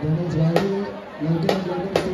Dennis Valley, Lincoln, Lincoln.